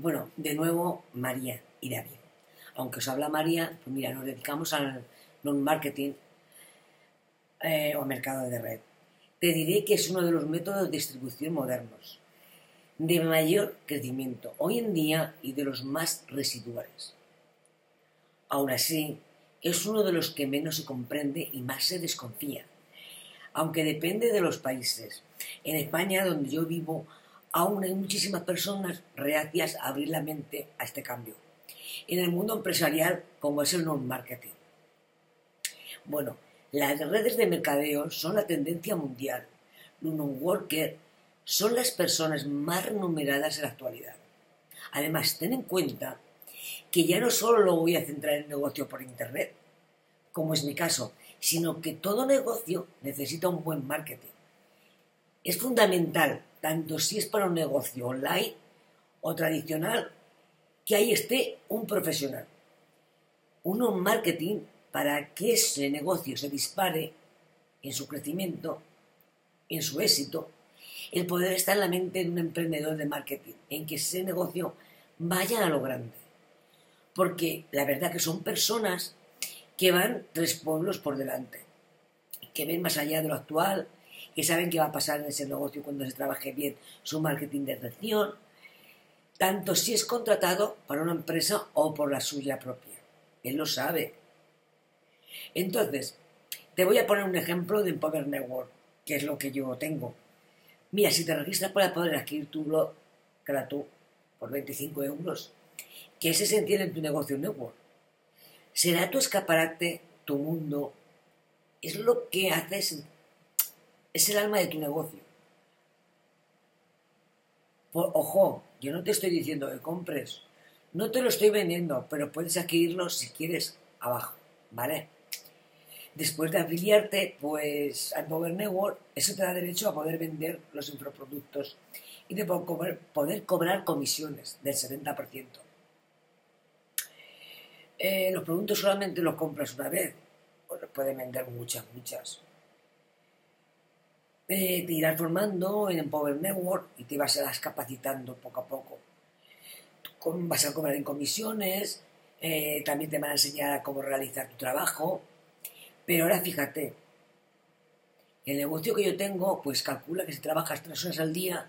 Bueno, de nuevo María y David. Aunque os habla María, pues mira, nos dedicamos al non-marketing eh, o mercado de red. Te diré que es uno de los métodos de distribución modernos, de mayor crecimiento hoy en día y de los más residuales. Aún así, es uno de los que menos se comprende y más se desconfía, aunque depende de los países. En España, donde yo vivo, aún hay muchísimas personas reacias a abrir la mente a este cambio. En el mundo empresarial, como es el non-marketing. Bueno, las redes de mercadeo son la tendencia mundial. Los non-worker son las personas más remuneradas en la actualidad. Además, ten en cuenta que ya no solo lo voy a centrar en negocio por Internet, como es mi caso, sino que todo negocio necesita un buen marketing. Es fundamental, tanto si es para un negocio online o tradicional, que ahí esté un profesional. Uno marketing para que ese negocio se dispare en su crecimiento, en su éxito, el poder está en la mente de un emprendedor de marketing, en que ese negocio vaya a lo grande. Porque la verdad que son personas que van tres pueblos por delante, que ven más allá de lo actual, que saben qué va a pasar en ese negocio cuando se trabaje bien su marketing de atracción, tanto si es contratado para una empresa o por la suya propia. Él lo sabe. Entonces, te voy a poner un ejemplo de Empower Network, que es lo que yo tengo. Mira, si te registras para poder adquirir tu blog gratuito por 25 euros, ¿qué se entiende en tu negocio network? será tu escaparate, tu mundo, es lo que haces, es el alma de tu negocio. ojo, yo no te estoy diciendo que compres, no te lo estoy vendiendo, pero puedes adquirirlo si quieres abajo, ¿vale? Después de afiliarte, pues al Power Network, eso te da derecho a poder vender los infoproductos y de poder cobrar comisiones del 70%. Eh, los productos solamente los compras una vez, pues los puedes vender muchas, muchas. Eh, te irás formando en Power Network y te vas a capacitando poco a poco. Vas a cobrar en comisiones, eh, también te van a enseñar cómo realizar tu trabajo. Pero ahora fíjate, el negocio que yo tengo, pues calcula que si trabajas tres horas al día,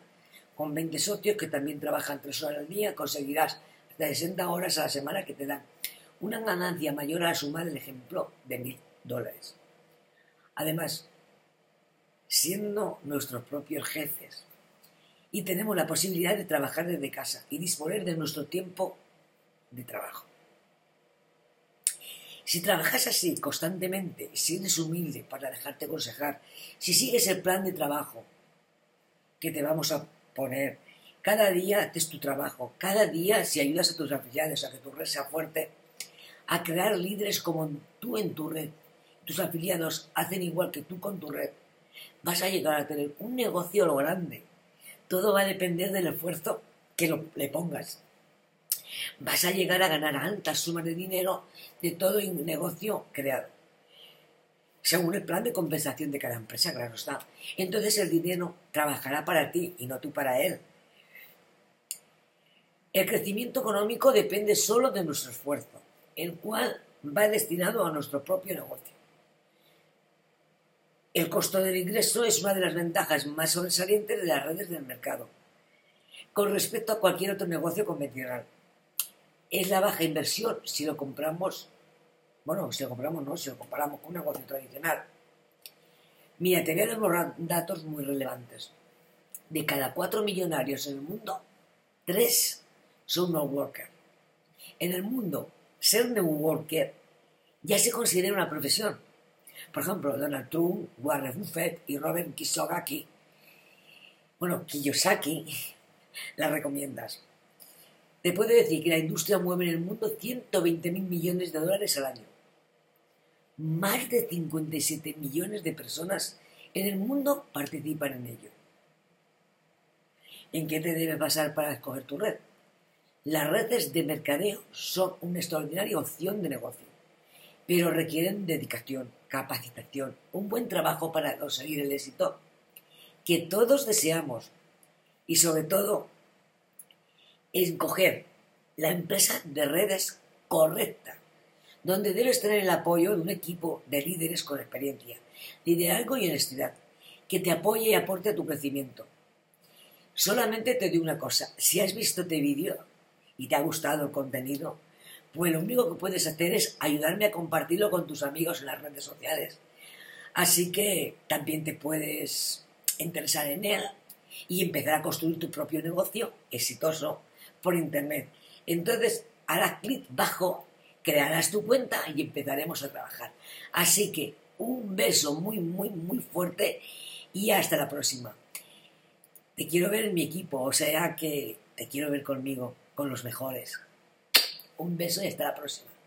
con 20 socios que también trabajan tres horas al día, conseguirás hasta 60 horas a la semana que te dan una ganancia mayor a la suma del ejemplo de mil dólares. Además, siendo nuestros propios jefes. Y tenemos la posibilidad de trabajar desde casa y disponer de nuestro tiempo de trabajo. Si trabajas así constantemente, si eres humilde para dejarte aconsejar, si sigues el plan de trabajo que te vamos a poner, cada día haces tu trabajo, cada día si ayudas a tus afiliados a que tu red sea fuerte, a crear líderes como tú en tu red, tus afiliados hacen igual que tú con tu red, vas a llegar a tener un negocio lo grande. Todo va a depender del esfuerzo que le pongas. Vas a llegar a ganar altas sumas de dinero de todo negocio creado. Según el plan de compensación de cada empresa, claro está. Entonces el dinero trabajará para ti y no tú para él. El crecimiento económico depende solo de nuestro esfuerzo el cual va destinado a nuestro propio negocio. El costo del ingreso es una de las ventajas más sobresalientes de las redes del mercado, con respecto a cualquier otro negocio convencional. Es la baja inversión si lo compramos, bueno, si lo compramos no, si lo comparamos con un negocio tradicional. Mira, te voy a dar datos muy relevantes. De cada cuatro millonarios en el mundo, tres son no workers. En el mundo ser networker ya se considera una profesión. Por ejemplo, Donald Trump, Warren Buffett y Robert Kiyosaki, bueno, Kiyosaki, la recomiendas. Te puedo decir que la industria mueve en el mundo 120 mil millones de dólares al año. Más de 57 millones de personas en el mundo participan en ello. ¿En qué te debe pasar para escoger tu red? Las redes de mercadeo son una extraordinaria opción de negocio, pero requieren dedicación, capacitación, un buen trabajo para conseguir el éxito que todos deseamos y sobre todo escoger la empresa de redes correcta, donde debes tener el apoyo de un equipo de líderes con experiencia, liderazgo y honestidad, que te apoye y aporte a tu crecimiento. Solamente te digo una cosa, si has visto este vídeo y te ha gustado el contenido, pues lo único que puedes hacer es ayudarme a compartirlo con tus amigos en las redes sociales. Así que también te puedes interesar en él y empezar a construir tu propio negocio exitoso por Internet. Entonces, harás clic bajo, crearás tu cuenta y empezaremos a trabajar. Así que un beso muy, muy, muy fuerte y hasta la próxima. Te quiero ver en mi equipo, o sea que te quiero ver conmigo, con los mejores. Un beso y hasta la próxima.